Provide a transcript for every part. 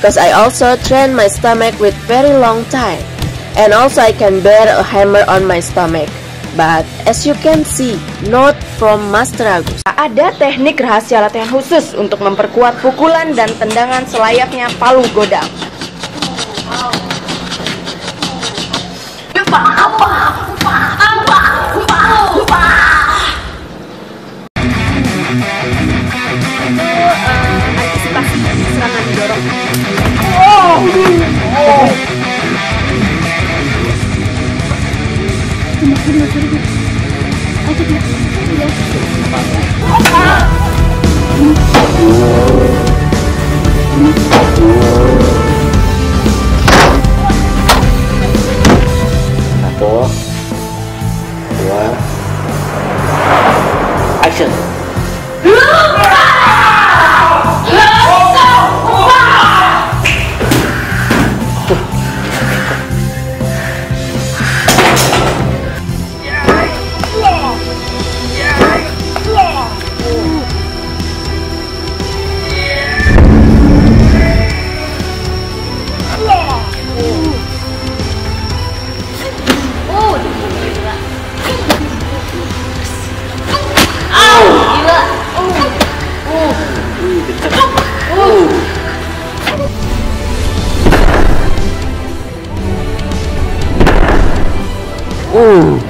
Cause I also train my stomach with very long time. And also I can bear a hammer on my stomach. But as you can see, not from Master Agus. Ada teknik rahasia latihan khusus untuk memperkuat pukulan dan tendangan selayaknya palu godam. Satu, dua, action. Ooh.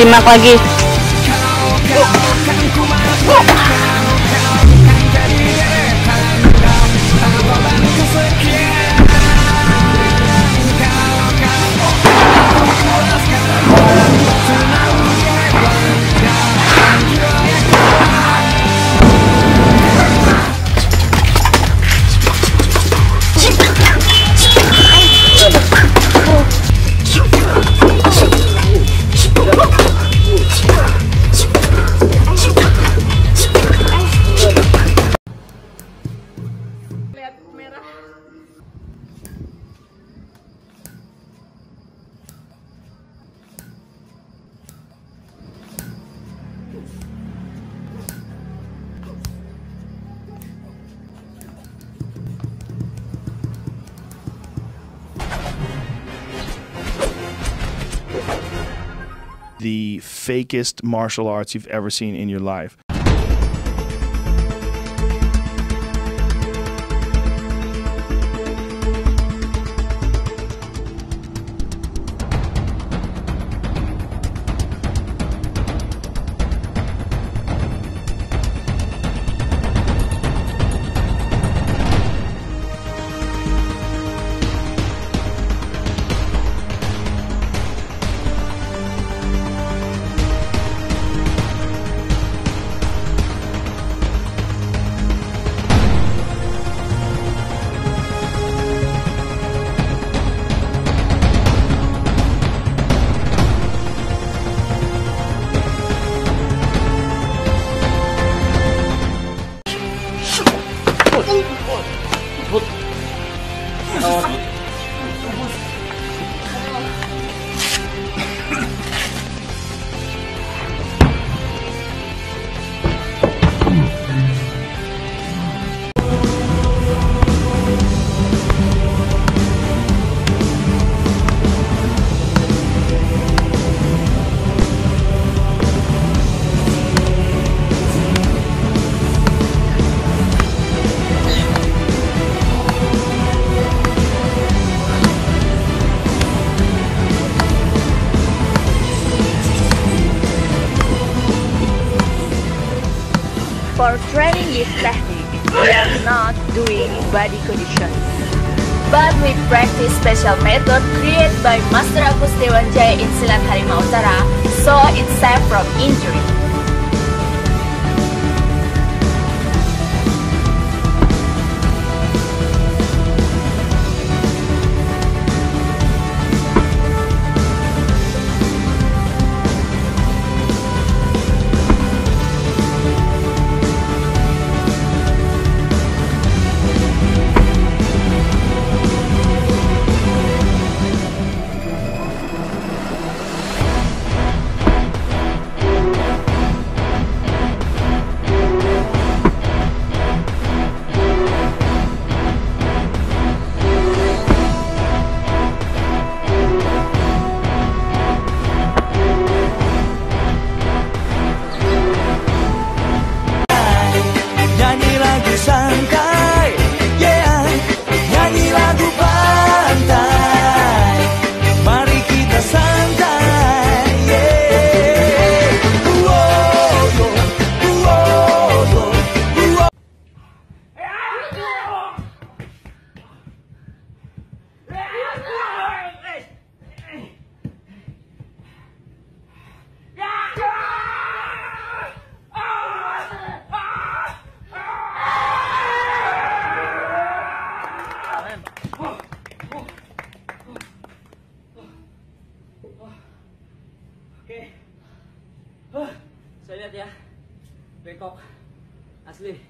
Timak lagi. The fakest martial arts you've ever seen in your life. 어. For training this technique, we are not doing body condition. But we practice special method created by Master Agus Dewanjaya in Silat Harimau Utara, so it's safe from injury. Bengkok. Asli.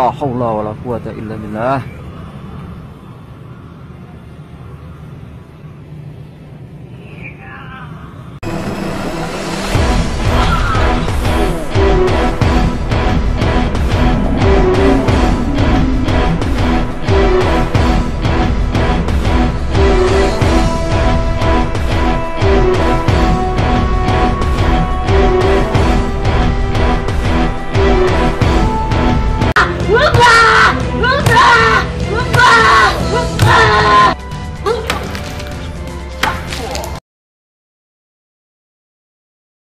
لا حول ولا قوة إلا بالله.